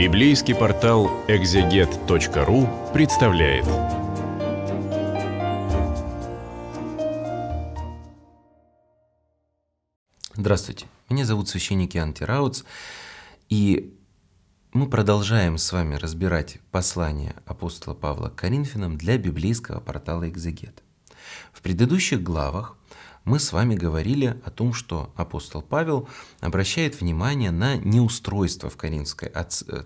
Библейский портал экзегет.ру представляет. Здравствуйте, меня зовут священник Иоанн Тирауц, и мы продолжаем с вами разбирать послание апостола Павла к Коринфянам для библейского портала «Экзегет». В предыдущих главах мы с вами говорили о том, что апостол Павел обращает внимание на неустройство в Коринфской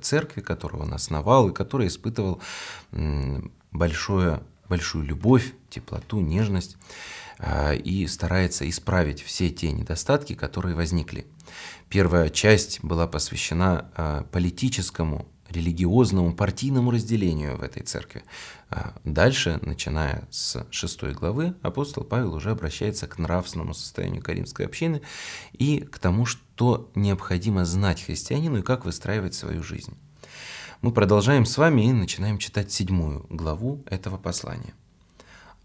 церкви, которую он основал и который испытывал большое, большую любовь, теплоту, нежность а, и старается исправить все те недостатки, которые возникли. Первая часть была посвящена а, политическому религиозному, партийному разделению в этой церкви. А дальше, начиная с шестой главы, апостол Павел уже обращается к нравственному состоянию Каримской общины и к тому, что необходимо знать христианину и как выстраивать свою жизнь. Мы продолжаем с вами и начинаем читать седьмую главу этого послания.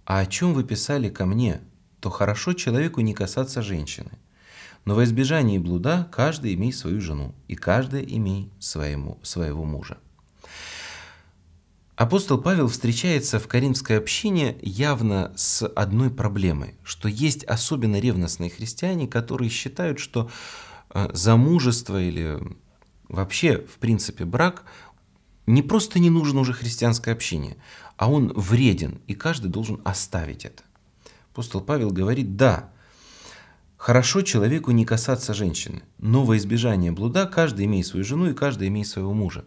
«А о чем вы писали ко мне, то хорошо человеку не касаться женщины – но во избежание блуда каждый имей свою жену, и каждый имей своему, своего мужа. Апостол Павел встречается в Каримской общине явно с одной проблемой, что есть особенно ревностные христиане, которые считают, что э, замужество или вообще, в принципе, брак не просто не нужен уже христианской общине, а он вреден, и каждый должен оставить это. Апостол Павел говорит, да, Хорошо человеку не касаться женщины, но во избежание блуда каждый имеет свою жену и каждый имеет своего мужа.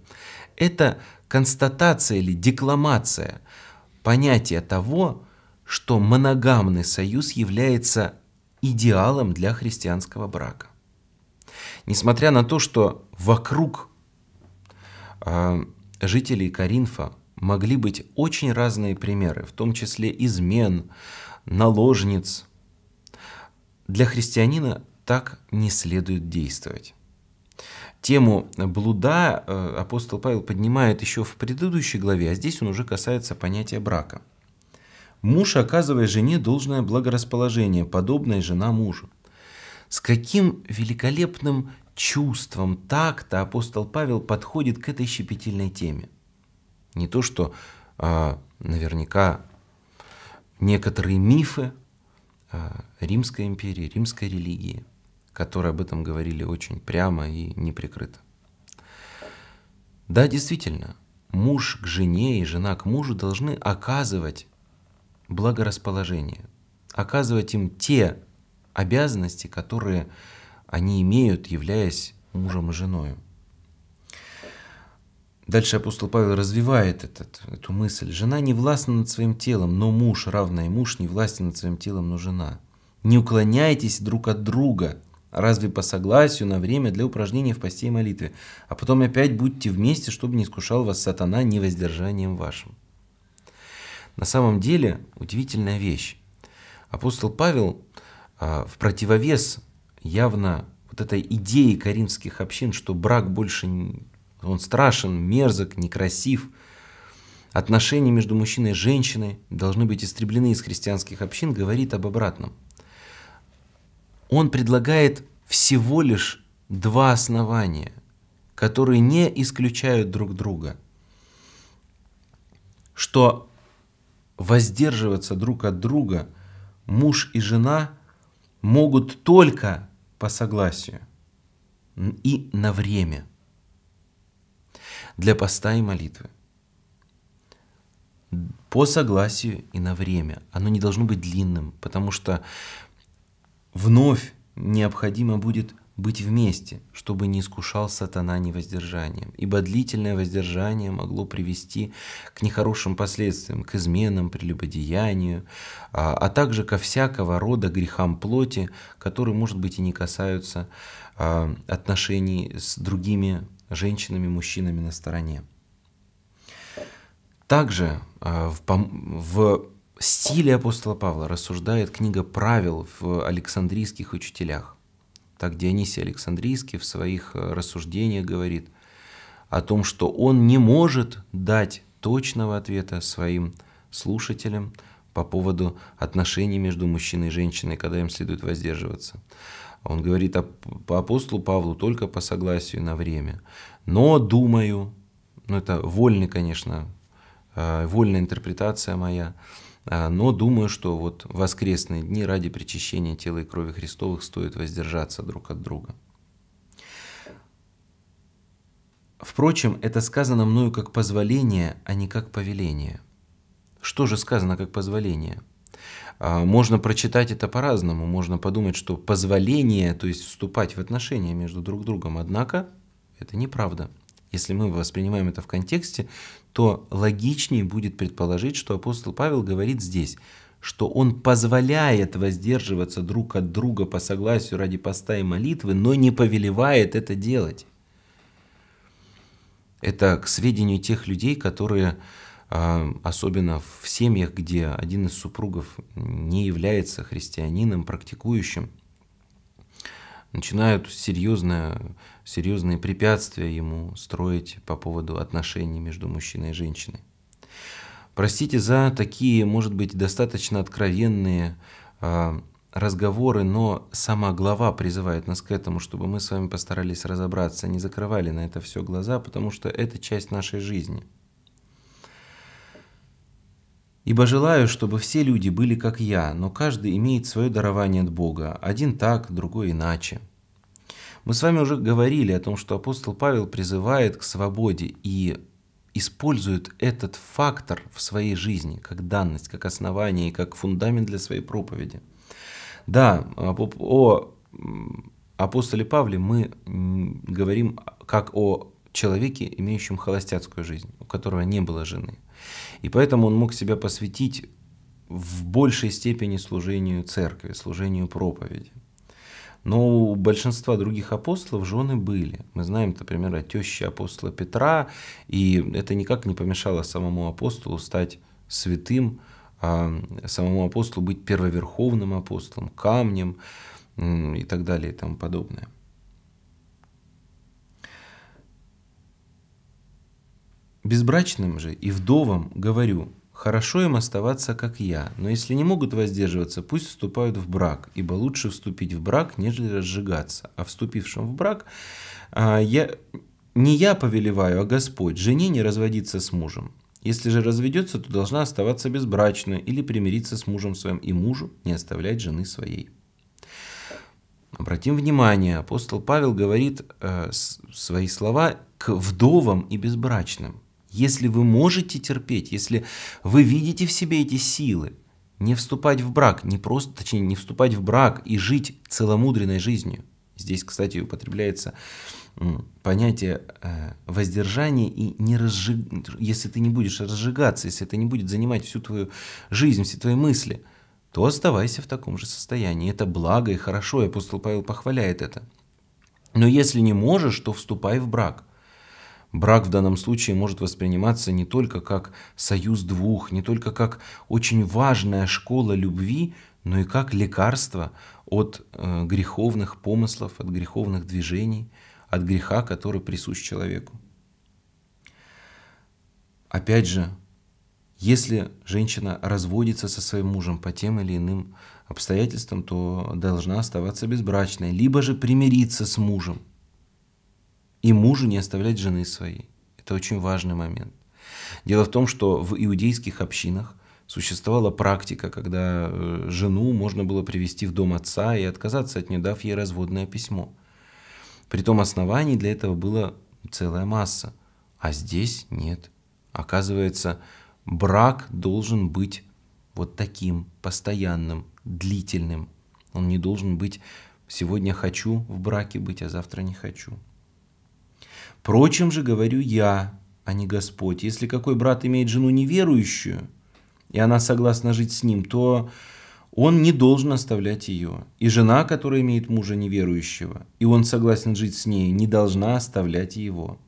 Это констатация или декламация понятия того, что моногамный союз является идеалом для христианского брака. Несмотря на то, что вокруг э, жителей Каринфа могли быть очень разные примеры, в том числе измен, наложниц – для христианина так не следует действовать. Тему блуда э, апостол Павел поднимает еще в предыдущей главе, а здесь он уже касается понятия брака. Муж, оказывая жене должное благорасположение, подобное жена мужу. С каким великолепным чувством так-то апостол Павел подходит к этой щепетильной теме. Не то, что а, наверняка некоторые мифы Римской империи, римской религии, которые об этом говорили очень прямо и неприкрыто. Да, действительно, муж к жене и жена к мужу должны оказывать благорасположение, оказывать им те обязанности, которые они имеют, являясь мужем и женой. Дальше апостол Павел развивает этот, эту мысль. Жена не властна над своим телом, но муж, равно и муж, не властен над своим телом, но жена. Не уклоняйтесь друг от друга, разве по согласию на время для упражнения в посте и молитве, а потом опять будьте вместе, чтобы не искушал вас сатана невоздержанием вашим. На самом деле удивительная вещь. Апостол Павел а, в противовес явно вот этой идеи коринфских общин, что брак больше он страшен, мерзок, некрасив. Отношения между мужчиной и женщиной должны быть истреблены из христианских общин, говорит об обратном. Он предлагает всего лишь два основания, которые не исключают друг друга. Что воздерживаться друг от друга муж и жена могут только по согласию и на время – для поста и молитвы. По согласию и на время. Оно не должно быть длинным, потому что вновь необходимо будет быть вместе, чтобы не искушал сатана невоздержанием. Ибо длительное воздержание могло привести к нехорошим последствиям, к изменам, прелюбодеянию, а, а также ко всякого рода грехам плоти, которые, может быть, и не касаются а, отношений с другими женщинами, мужчинами на стороне. Также а, в, в стиле апостола Павла рассуждает книга правил в Александрийских учителях. Так Дионисий Александрийский в своих э, рассуждениях говорит о том, что он не может дать точного ответа своим слушателям по поводу отношений между мужчиной и женщиной, когда им следует воздерживаться. Он говорит по апостолу Павлу только по согласию на время. Но думаю, ну это вольный, конечно, э, вольная интерпретация моя, э, но думаю, что вот воскресные дни ради причащения тела и крови Христовых стоит воздержаться друг от друга. Впрочем, это сказано мною как позволение, а не как повеление. Что же сказано как позволение? А, можно прочитать это по-разному. Можно подумать, что позволение, то есть вступать в отношения между друг другом. Однако это неправда. Если мы воспринимаем это в контексте, то логичнее будет предположить, что апостол Павел говорит здесь, что он позволяет воздерживаться друг от друга по согласию ради поста и молитвы, но не повелевает это делать. Это к сведению тех людей, которые, особенно в семьях, где один из супругов не является христианином, практикующим, начинают серьезное, серьезные препятствия ему строить по поводу отношений между мужчиной и женщиной. Простите за такие, может быть, достаточно откровенные а, разговоры, но сама глава призывает нас к этому, чтобы мы с вами постарались разобраться, не закрывали на это все глаза, потому что это часть нашей жизни. Ибо желаю, чтобы все люди были как я, но каждый имеет свое дарование от Бога, один так, другой иначе. Мы с вами уже говорили о том, что апостол Павел призывает к свободе и использует этот фактор в своей жизни как данность, как основание и как фундамент для своей проповеди – да, о апостоле Павле мы говорим как о человеке, имеющем холостяцкую жизнь, у которого не было жены. И поэтому он мог себя посвятить в большей степени служению церкви, служению проповеди. Но у большинства других апостолов жены были. Мы знаем, например, о теще апостола Петра, и это никак не помешало самому апостолу стать святым, а самому апостолу быть первоверховным апостолом, камнем и так далее и тому подобное. Безбрачным же и вдовам говорю, хорошо им оставаться, как я, но если не могут воздерживаться, пусть вступают в брак, ибо лучше вступить в брак, нежели разжигаться. А вступившим в брак а, я, не я повелеваю, а Господь, жене не разводиться с мужем. Если же разведется, то должна оставаться безбрачной или примириться с мужем своим, и мужу не оставлять жены своей. Обратим внимание, апостол Павел говорит э, свои слова к вдовам и безбрачным. Если вы можете терпеть, если вы видите в себе эти силы, не вступать в брак, не просто, точнее, не вступать в брак и жить целомудренной жизнью. Здесь, кстати, употребляется понятие э, воздержания и не разжиг... если ты не будешь разжигаться, если это не будет занимать всю твою жизнь, все твои мысли, то оставайся в таком же состоянии. Это благо и хорошо, и апостол Павел похваляет это. Но если не можешь, то вступай в брак. Брак в данном случае может восприниматься не только как союз двух, не только как очень важная школа любви, но и как лекарство от э, греховных помыслов, от греховных движений – от греха, который присущ человеку. Опять же, если женщина разводится со своим мужем по тем или иным обстоятельствам, то должна оставаться безбрачной, либо же примириться с мужем. И мужу не оставлять жены своей. Это очень важный момент. Дело в том, что в иудейских общинах существовала практика, когда э, жену можно было привести в дом отца и отказаться от нее, дав ей разводное письмо. Притом оснований для этого было целая масса. А здесь нет. Оказывается, брак должен быть вот таким, постоянным, длительным. Он не должен быть «сегодня хочу в браке быть, а завтра не хочу». Впрочем же говорю я, а не Господь. Если какой брат имеет жену неверующую, и она согласна жить с ним, то он не должен оставлять ее. И жена, которая имеет мужа неверующего, и он согласен жить с ней, не должна оставлять его.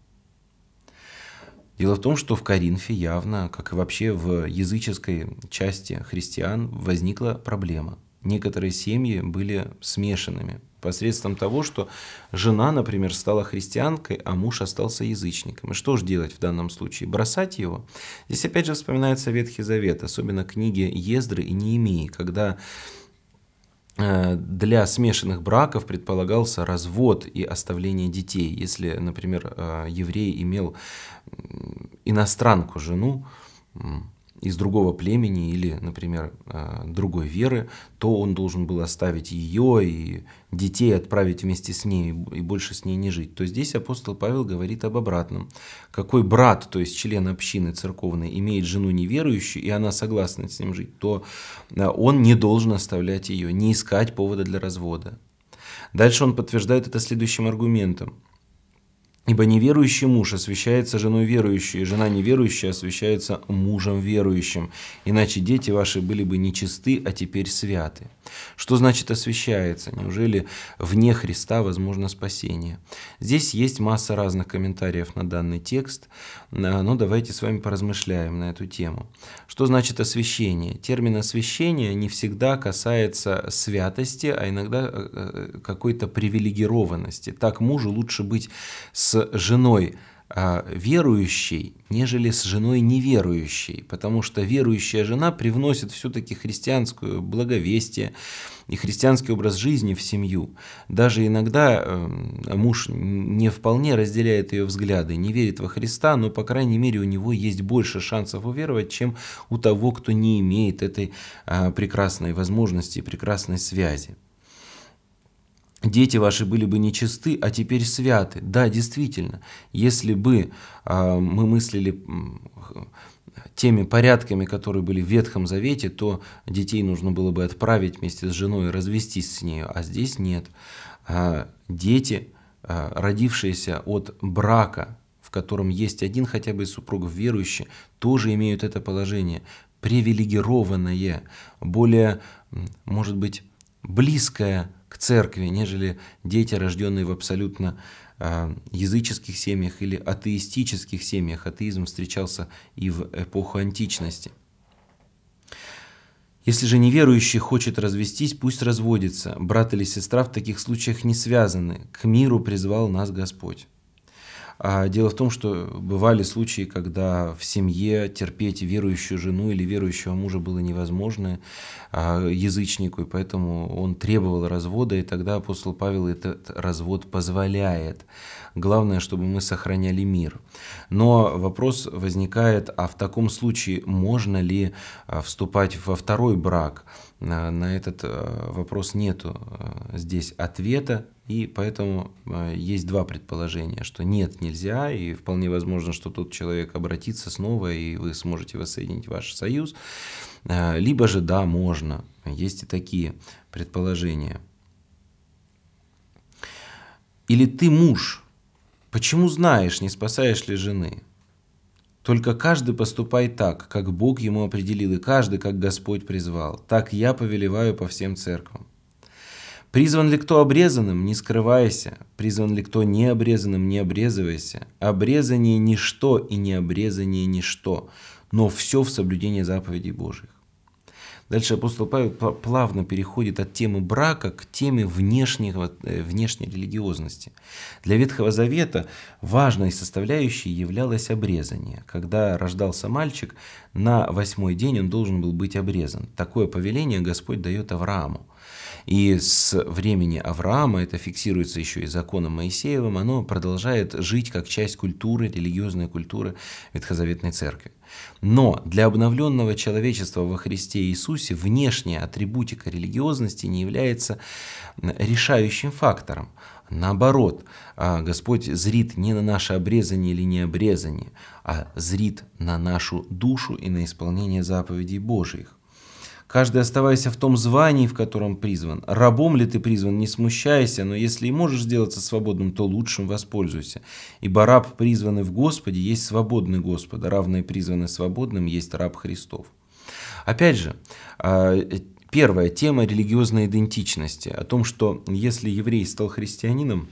Дело в том, что в Коринфе явно, как и вообще в языческой части христиан, возникла проблема. Некоторые семьи были смешанными посредством того, что жена, например, стала христианкой, а муж остался язычником. И что же делать в данном случае? Бросать его? Здесь опять же вспоминается Ветхий Завет, особенно книги Ездры и Неемии, когда э, для смешанных браков предполагался развод и оставление детей. Если, например, э, еврей имел иностранку жену, из другого племени или, например, э, другой веры, то он должен был оставить ее и детей отправить вместе с ней и больше с ней не жить. То здесь апостол Павел говорит об обратном. Какой брат, то есть член общины церковной, имеет жену неверующую, и она согласна с ним жить, то э, он не должен оставлять ее, не искать повода для развода. Дальше он подтверждает это следующим аргументом. Ибо неверующий муж освящается женой верующей, и жена неверующая освящается мужем верующим. Иначе дети ваши были бы нечисты, а теперь святы. Что значит освящается? Неужели вне Христа возможно спасение? Здесь есть масса разных комментариев на данный текст, но давайте с вами поразмышляем на эту тему. Что значит освящение? Термин освящение не всегда касается святости, а иногда э, э, какой-то привилегированности. Так мужу лучше быть с женой а, верующей, нежели с женой неверующей, потому что верующая жена привносит все-таки христианскую благовестие и христианский образ жизни в семью. Даже иногда э, муж не вполне разделяет ее взгляды, не верит во Христа, но, по крайней мере, у него есть больше шансов уверовать, чем у того, кто не имеет этой а, прекрасной возможности, прекрасной связи дети ваши были бы нечисты, а теперь святы. Да, действительно, если бы э, мы мыслили теми порядками, которые были в Ветхом Завете, то детей нужно было бы отправить вместе с женой и развестись с нею, а здесь нет. А дети, а, родившиеся от брака, в котором есть один хотя бы из супругов верующий, тоже имеют это положение привилегированное, более, может быть, близкое к церкви, нежели дети, рожденные в абсолютно э, языческих семьях или атеистических семьях. Атеизм встречался и в эпоху античности. Если же неверующий хочет развестись, пусть разводится. Брат или сестра в таких случаях не связаны. К миру призвал нас Господь. А дело в том, что бывали случаи, когда в семье терпеть верующую жену или верующего мужа было невозможно а, язычнику, и поэтому он требовал развода, и тогда апостол Павел этот развод позволяет. Главное, чтобы мы сохраняли мир. Но вопрос возникает, а в таком случае можно ли а, вступать во второй брак? На этот а, вопрос нету здесь ответа, и поэтому есть два предположения, что нет, нельзя, и вполне возможно, что тот человек обратится снова, и вы сможете воссоединить ваш союз. Либо же да, можно. Есть и такие предположения. Или ты муж, Почему знаешь, не спасаешь ли жены? Только каждый поступай так, как Бог ему определил, и каждый, как Господь призвал. Так я повелеваю по всем церквам. Призван ли кто обрезанным, не скрывайся. Призван ли кто не обрезанным, не обрезывайся. Обрезание – ничто, и не обрезание – ничто, но все в соблюдении заповедей Божьих. Дальше апостол Павел плавно переходит от темы брака к теме внешнего, э, внешней религиозности. Для Ветхого Завета важной составляющей являлось обрезание. Когда рождался мальчик, на восьмой день он должен был быть обрезан. Такое повеление Господь дает Аврааму. И с времени Авраама, это фиксируется еще и законом Моисеевым, оно продолжает жить как часть культуры, религиозной культуры Ветхозаветной Церкви. Но для обновленного человечества во Христе Иисусе внешняя атрибутика религиозности не является решающим фактором. Наоборот, а, Господь зрит не на наше обрезание или не обрезание, а зрит на нашу душу и на исполнение заповедей Божьих. Каждый оставайся в том звании, в котором призван. Рабом ли ты призван, не смущайся, но если и можешь сделаться свободным, то лучшим воспользуйся. Ибо раб, призванный в Господе, есть свободный Господа, равный призванный свободным, есть раб Христов. Опять же, а, первая тема религиозной идентичности, о том, что если еврей стал христианином,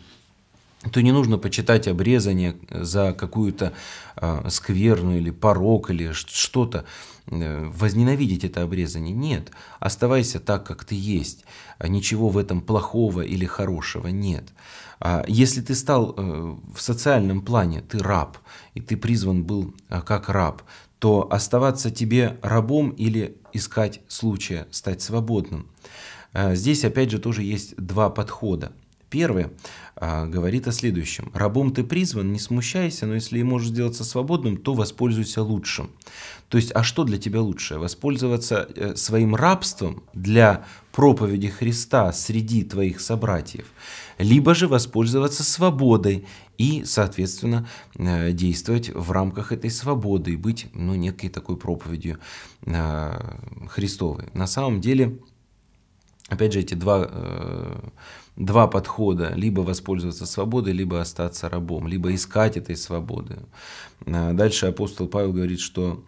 то не нужно почитать обрезание за какую-то э, скверну или порок или что-то. Э, возненавидеть это обрезание. Нет, оставайся так, как ты есть. А ничего в этом плохого или хорошего нет. А если ты стал э, в социальном плане, ты раб, и ты призван был э, как раб, то оставаться тебе рабом или искать случая стать свободным. Здесь опять же тоже есть два подхода. Первый а, говорит о следующем. «Рабом ты призван, не смущайся, но если и можешь сделаться свободным, то воспользуйся лучшим». То есть, а что для тебя лучше? Воспользоваться э, своим рабством для проповеди Христа среди твоих собратьев, либо же воспользоваться свободой и, соответственно, э, действовать в рамках этой свободы и быть ну, некой такой проповедью э, Христовой. На самом деле, опять же, эти два два подхода. Либо воспользоваться свободой, либо остаться рабом, либо искать этой свободы. А дальше апостол Павел говорит, что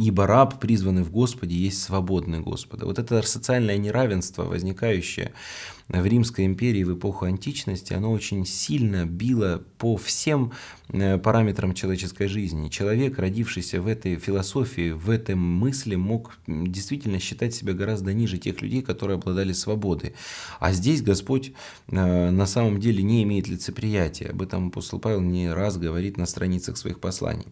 ибо раб, призванный в Господе, есть свободный Господа. Вот это социальное неравенство, возникающее в Римской империи в эпоху античности, оно очень сильно било по всем э, параметрам человеческой жизни. Человек, родившийся в этой философии, в этой мысли, мог действительно считать себя гораздо ниже тех людей, которые обладали свободой. А здесь Господь э, на самом деле не имеет лицеприятия. Об этом апостол Павел не раз говорит на страницах своих посланий.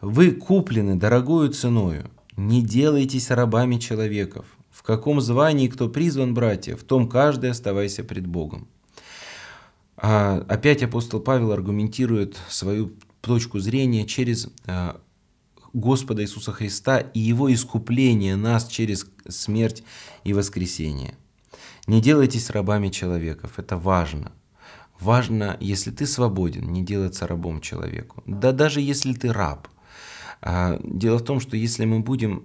Вы куплены дорогою ценою, не делайтесь рабами человеков. В каком звании кто призван, братья, в том каждый оставайся пред Богом. А опять апостол Павел аргументирует свою точку зрения через а, Господа Иисуса Христа и Его искупление нас через смерть и воскресение. Не делайтесь рабами человеков, это важно. Важно, если ты свободен, не делаться рабом человеку. Да даже если ты раб – дело в том, что если мы будем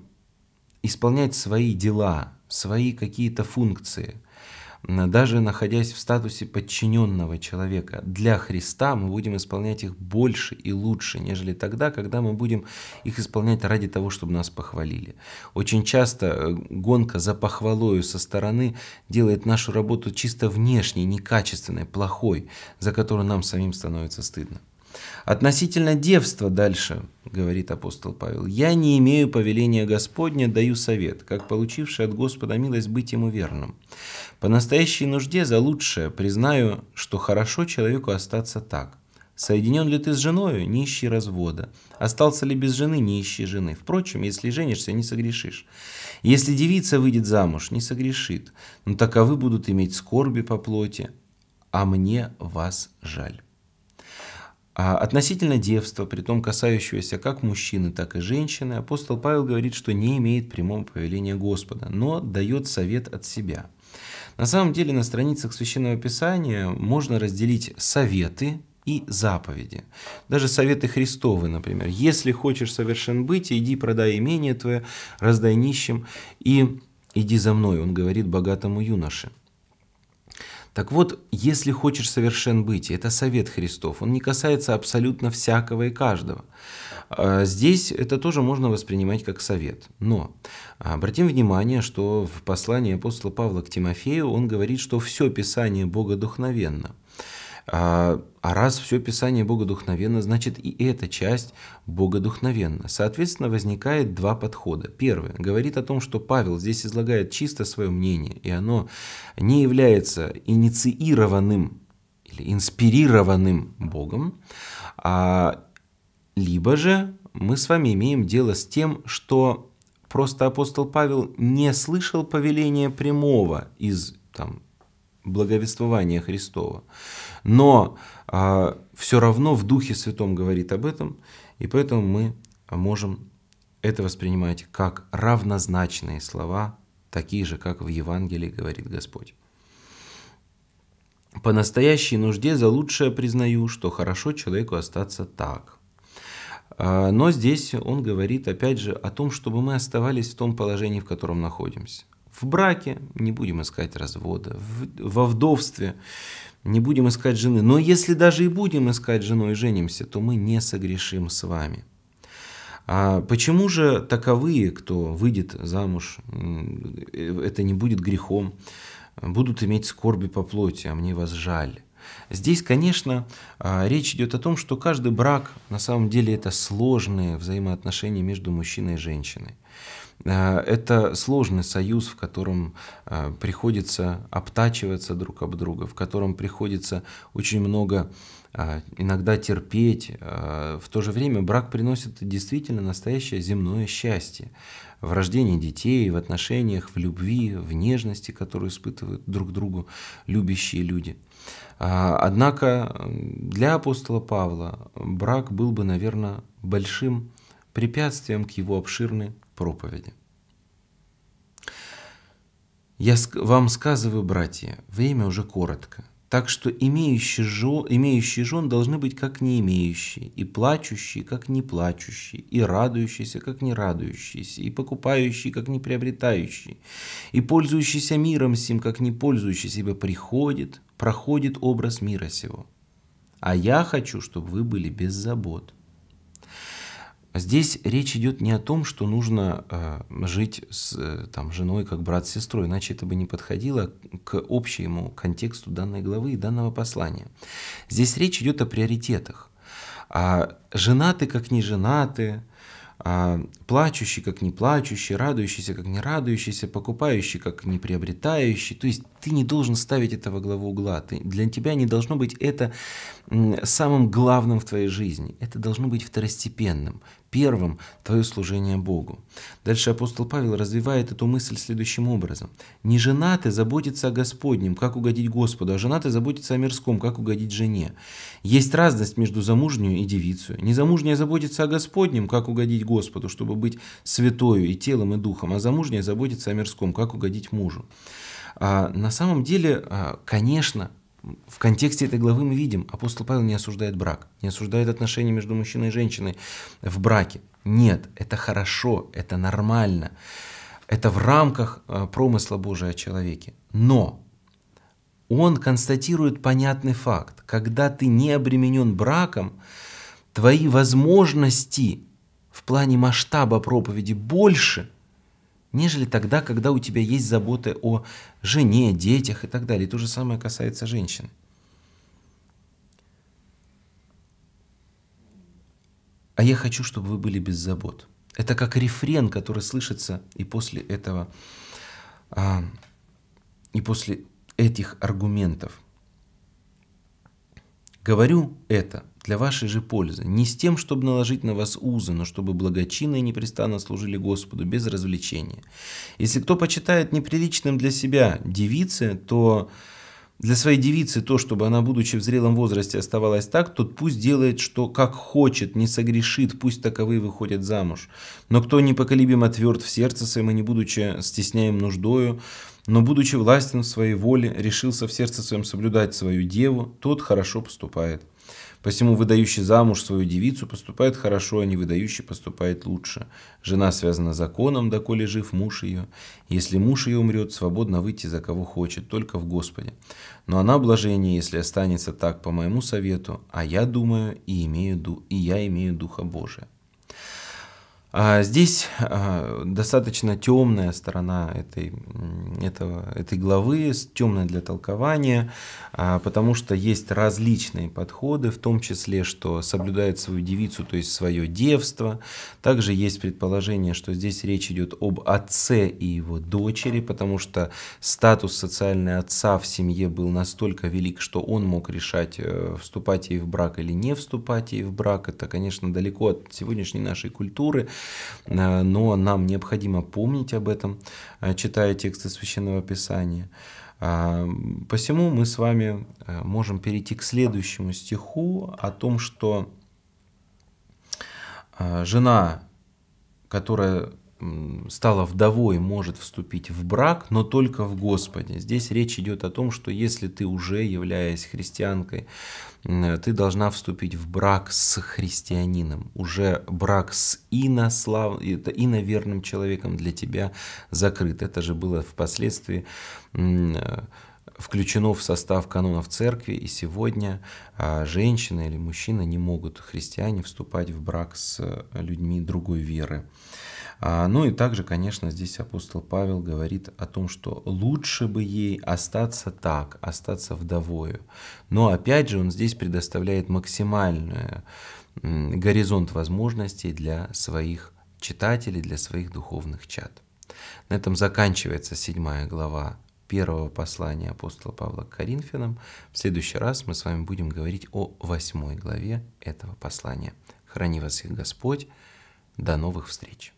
исполнять свои дела, свои какие-то функции, даже находясь в статусе подчиненного человека, для Христа мы будем исполнять их больше и лучше, нежели тогда, когда мы будем их исполнять ради того, чтобы нас похвалили. Очень часто э, гонка за похвалою со стороны делает нашу работу чисто внешней, некачественной, плохой, за которую нам самим становится стыдно. Относительно девства дальше, говорит апостол Павел, «Я не имею повеления Господня, даю совет, как получивший от Господа милость быть ему верным. По настоящей нужде за лучшее признаю, что хорошо человеку остаться так. Соединен ли ты с женою, не ищи развода. Остался ли без жены, не ищи жены. Впрочем, если женишься, не согрешишь. Если девица выйдет замуж, не согрешит. Но таковы будут иметь скорби по плоти, а мне вас жаль. А относительно девства, при том касающегося как мужчины, так и женщины, апостол Павел говорит, что не имеет прямого повеления Господа, но дает совет от себя. На самом деле на страницах Священного Писания можно разделить советы и заповеди. Даже советы Христовы, например. «Если хочешь совершен быть, иди продай имение твое, раздай нищим и иди за мной», он говорит богатому юноше. Так вот, если хочешь совершен быть, это совет Христов, он не касается абсолютно всякого и каждого. А, здесь это тоже можно воспринимать как совет. Но обратим внимание, что в послании апостола Павла к Тимофею он говорит, что все Писание богодухновенно. А раз все Писание богодухновенно, значит и эта часть богодухновенна. Соответственно, возникает два подхода. Первый говорит о том, что Павел здесь излагает чисто свое мнение, и оно не является инициированным или инспирированным Богом, а либо же мы с вами имеем дело с тем, что просто апостол Павел не слышал повеления прямого из там, благовествования Христова. Но а, все равно в Духе Святом говорит об этом, и поэтому мы можем это воспринимать как равнозначные слова, такие же, как в Евангелии говорит Господь. По настоящей нужде за лучшее признаю, что хорошо человеку остаться так. А, но здесь он говорит опять же о том, чтобы мы оставались в том положении, в котором находимся. В браке не будем искать развода, во вдовстве не будем искать жены. Но если даже и будем искать жену и женимся, то мы не согрешим с вами. А почему же таковые, кто выйдет замуж, это не будет грехом, будут иметь скорби по плоти, а мне вас жаль? Здесь, конечно, а, речь идет о том, что каждый брак на самом деле это сложные взаимоотношения между мужчиной и женщиной. Э, это сложный союз, в котором э, приходится обтачиваться друг об друга, в котором приходится очень много а, иногда терпеть. В то же время брак приносит действительно настоящее земное счастье в рождении детей, в отношениях, в любви, в нежности, которую испытывают друг другу любящие люди. Однако для апостола Павла брак был бы, наверное, большим препятствием к его обширной проповеди. Я вам сказываю, братья, время уже коротко. Так что имеющие жен, имеющие жен должны быть как не имеющие, и плачущие, как не плачущие, и радующиеся, как не радующиеся, и покупающие, как не приобретающие, и пользующиеся миром сим, как не пользующиеся, ибо приходит, проходит образ мира сего. А я хочу, чтобы вы были без забот, Здесь речь идет не о том, что нужно э, жить с э, там, женой как брат с сестрой, иначе это бы не подходило к общему контексту данной главы и данного послания. Здесь речь идет о приоритетах. А женаты как не женаты, а, плачущий как не плачущий, радующийся как не радующийся, покупающий как не приобретающий. То есть ты не должен ставить это во главу угла. Ты, для тебя не должно быть это самым главным в твоей жизни. Это должно быть второстепенным первым твое служение Богу. Дальше апостол Павел развивает эту мысль следующим образом. Не женаты заботиться о Господнем, как угодить Господу, а женаты заботиться о мирском, как угодить жене. Есть разность между замужнюю и девицей. Незамужняя заботится о Господнем, как угодить Господу, чтобы быть святою и телом, и духом, а замужняя заботится о мирском, как угодить мужу. А на самом деле, а, конечно, в контексте этой главы мы видим, апостол Павел не осуждает брак, не осуждает отношения между мужчиной и женщиной в браке. Нет, это хорошо, это нормально, это в рамках э, промысла Божия о человеке. Но он констатирует понятный факт. Когда ты не обременен браком, твои возможности в плане масштаба проповеди больше – нежели тогда, когда у тебя есть заботы о жене, детях и так далее. То же самое касается женщин. А я хочу, чтобы вы были без забот. Это как рефрен, который слышится и после этого, а, и после этих аргументов. Говорю это для вашей же пользы, не с тем, чтобы наложить на вас узы, но чтобы благочинно и непрестанно служили Господу без развлечения. Если кто почитает неприличным для себя девицы, то для своей девицы то, чтобы она, будучи в зрелом возрасте, оставалась так, тот пусть делает, что как хочет, не согрешит, пусть таковые выходят замуж. Но кто непоколебимо тверд в сердце своем и не будучи стесняем нуждою, но будучи властен в своей воле, решился в сердце своем соблюдать свою деву, тот хорошо поступает. Посему выдающий замуж свою девицу поступает хорошо, а не выдающий поступает лучше. Жена связана законом, доколе жив муж ее. Если муж ее умрет, свободно выйти за кого хочет, только в Господе. Но она блажение, если останется так по моему совету, а я думаю и, имею, и я имею Духа Божия. А здесь а, достаточно темная сторона этой, этого, этой главы, темная для толкования, а, потому что есть различные подходы, в том числе, что соблюдает свою девицу, то есть свое девство. Также есть предположение, что здесь речь идет об отце и его дочери, потому что статус социальный отца в семье был настолько велик, что он мог решать, э, вступать ей в брак или не вступать ей в брак. Это, конечно, далеко от сегодняшней нашей культуры. Э, но нам необходимо помнить об этом, э, читая тексты Священного Писания. А, посему мы с вами э, можем перейти к следующему стиху о том, что жена, которая стала вдовой, может вступить в брак, но только в Господе. Здесь речь идет о том, что если ты уже, являясь христианкой, ты должна вступить в брак с христианином. Уже брак с инослав... иноверным человеком для тебя закрыт. Это же было впоследствии включено в состав канонов церкви, и сегодня а, женщина или мужчина не могут, христиане, вступать в брак с людьми другой веры. А, ну и также, конечно, здесь апостол Павел говорит о том, что лучше бы ей остаться так, остаться вдовою. Но опять же он здесь предоставляет максимальный горизонт возможностей для своих читателей, для своих духовных чат. На этом заканчивается седьмая глава первого послания апостола Павла к Коринфянам. В следующий раз мы с вами будем говорить о восьмой главе этого послания. Храни вас их Господь. До новых встреч!